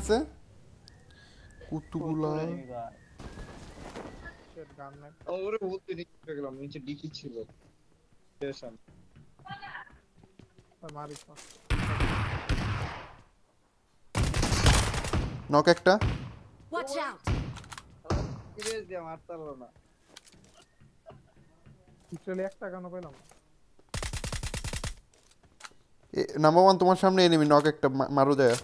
আছে? কুতুগুলা Shit, gun নাই। ওরে বলতে নিচে গেলাম নিচে ডিকি ছিল। স্টেশন মারিস নক একটা! সিরিয়াস দিয়ে না। একটা পেলাম নাম্বার ওয়ান তোমার সামনে এনিমি নক একটা মারো যায়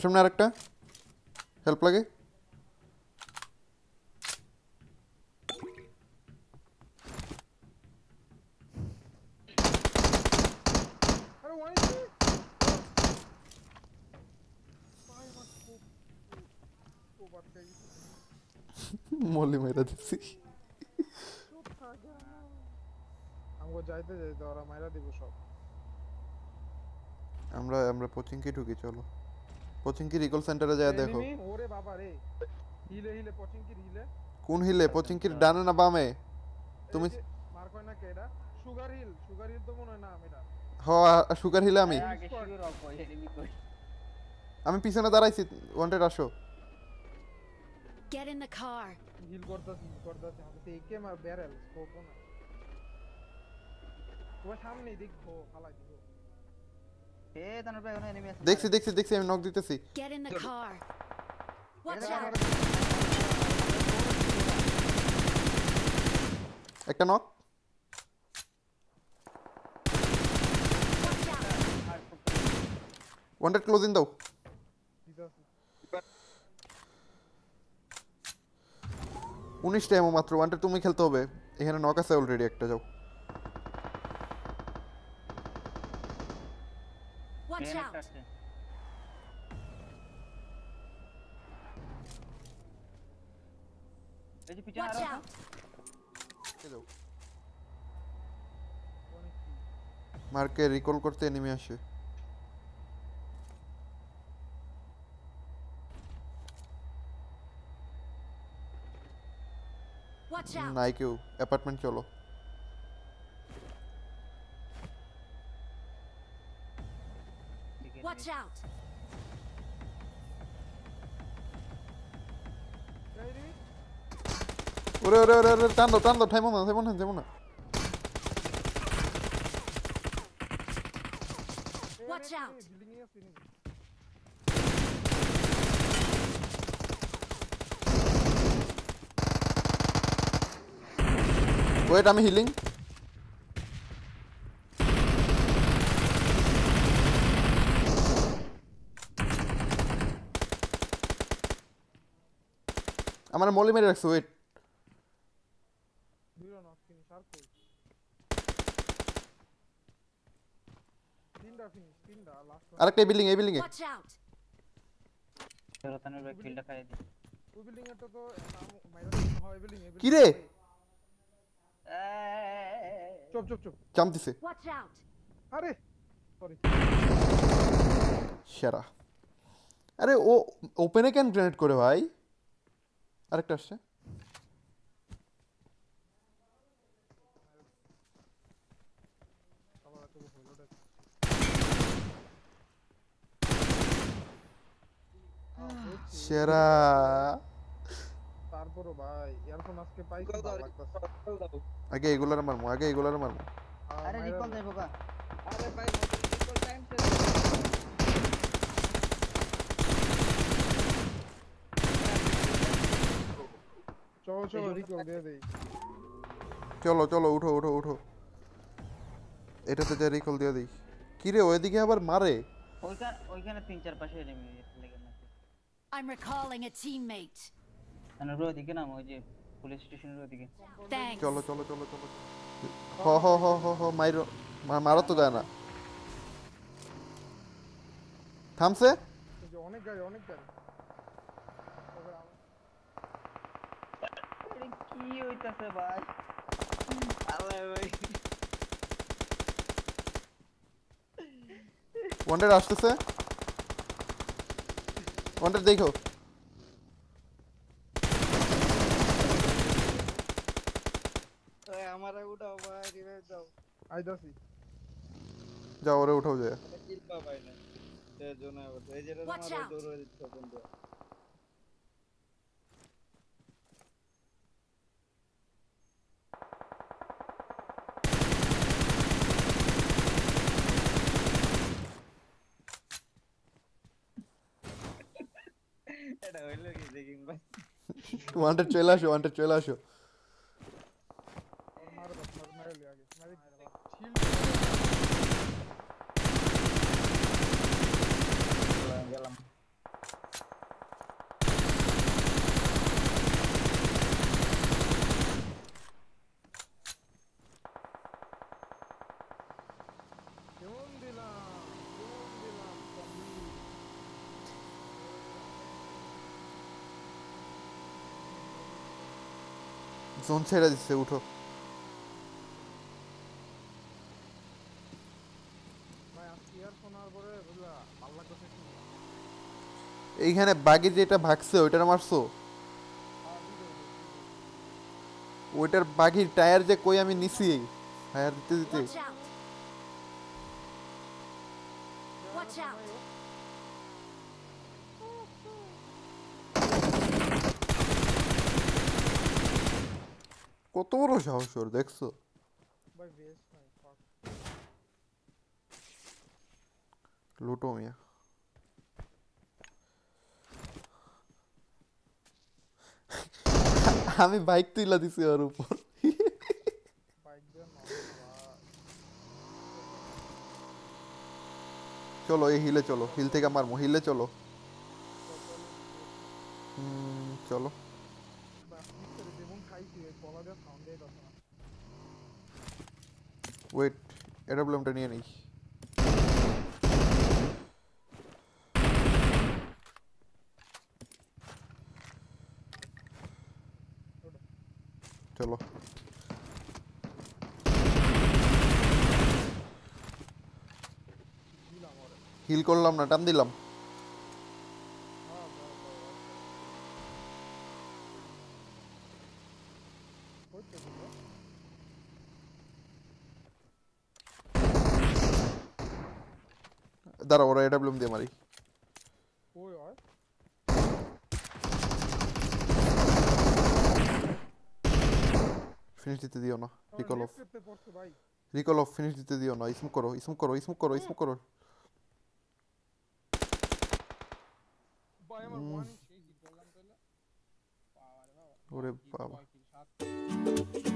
আমার সামনে আরেকটা হেল্প লাগে। মলি মেরা দিছি। আমাকে যাইতে যাইতে ওরা মাইরা দিব সব আমরা আমরা পচিংকি ঢুকি চলো পচিংকি রিকল সেন্টারে যায় দেখো। ওরে বাবা রে। হিলে হিলে পচিংকির হিলে কোন হিলে পচিংকির ডানে না বামে? তুমি- মার কয় না কে এটা? সুগার হিল সুগার হিল তো মনে হয় না এটা। হ সুগার হিলে আমি। কই? আমি পিছনে দাঁড়াইছি ওয়ান্টেড আসো। Get in the car. হিল করতেছি হিল করতেছি। আমাকে একে মার ব্যারেল স্কোপ না তোমার সামনেই দেখব ফালাই দিব। এ তানোর ভাই এনিমি আছে। দেখছি দেখছি দেখছি আমি নক দিতেছি। একটা নক ওয়ান্টেড ক্লোজিং দাও উনিশটা এমো মাত্র ওয়ান্টেড তুমি খেলতে হবে। এখানে নক আছে অলরেডি একটা যাও। এই যে পিছনে আরও মার্কে রিকল করতে এনিমি আসে! নাই কেউ অ্যাপার্টমেন্ট চলো Watch out! ওরে ওরে ওরে ওরে টান দাও টান দাও ঠাইমো না ঠাইমো না ঠাইমো না Watch out! বিল্ডিং এ আছে নাকি ওয়েট আমি হিলিং আমার মলি মেরে রাখছো ওয়েট দুইটা নক ফিনিশ আর কই তিনটা ফিনিশ তিনটা লাস্ট আরেকটা বিল্ডিং এই বিল্ডিং এ Watch out! কিলটা খাইয়ে দি ওই বিল্ডিং এর তো তো মাইরা হয় বিল্ডিং এ কি রে? চুপ চুপ চুপ চামতিছে Watch আরে সরি সেরা আরে ও ওপেনে কেন গ্রেনেড করে ভাই আরেকটা আসছে সেরা। তারপরও ভাই ইয়ারফোন আজকে পাইছি দাও, ভালো লাগতাছে দাও। আগে এগুলার মারমু আগে এগুলার মারমু। আর আরে মাইরা রিকল দে। দেব কা আরে ভাই মোটরসাইকেল টাইম শেষ। চলো চলো রিকল দিয়ে দেই। চলো চলো উঠো উঠো উঠো। এটাতে যা রিকল দিয়ে দিই। কিরে ওইদিকে আবার মারে। ওইখানে ওইখানে তিন চার পাশে এনিমি লেগে আছে। I'm recalling a teammate. তানোর ভাই ওদিকে নাম ওই যে পুলিশ স্টেশনের Thanks. চলো চলো চলো চলো। হ হ হ হ হ মাইরো মারা তো যায় না। থামছে? এই যে অনেক গাড়ি অনেক গাড়ি। কি হইতাছে ভাই? আরে ভাই। ওয়ান্ডার আসতেছে। ওয়ান্ডার দেখো। আমারে উঠাও ভাই রিভাইভ দাও আইতাছি যাও ওরে উঠাও যায় কিল পাবাই না। সে জন্য আবার এই যেটা Watch তোমার দৌড় দিচ্ছে বন্ধু। এটা হইল কি দেখিং ভাই ওয়ান্টেড চলে আসো ওয়ান্টেড জোন ছেড়ে দিচ্ছে উঠো। এইখানে বাগে যেটা ভাগছে ওইটার মারছো? ওইটার বাগির টায়ার যে কই আমি নিছি। টায়ার দিতে দিতে। Watch out! Watch out! কত বড় সাহস ওর দেখছ লুটো মিয়া আমি বাইক তুইলা দিছি ওর উপর। চলো এই হিলে চলো। হিল থেকে মারমো। হিলে চলো। হুম, চলো। খাইছি ওই কলা দিয়ে সাউন্ড দিয়ে দশ না ওয়েট এডাব্লিউএমটা নিয়ে নেই চলো দিলাম ওরে হিল করলাম না টান দিলাম হ্যাঁ বাহ বাহ কইতে দিল দাঁড়া ওরা এডাব্লিউএম দিয়ে মারি ওই হয় ফিনিশ দিতে দিও না রিকল অফ করতে পড়ছে ভাই রিকল অফ ফিনিশ দিতে দিও না ইসমুক করো ইসমুক করো ইসমুক করো ইসমুক করো ভাই আমার ওয়ান সেই হিট করলাম তাহলে পাওয়ার বাবা ওরে বাবা Música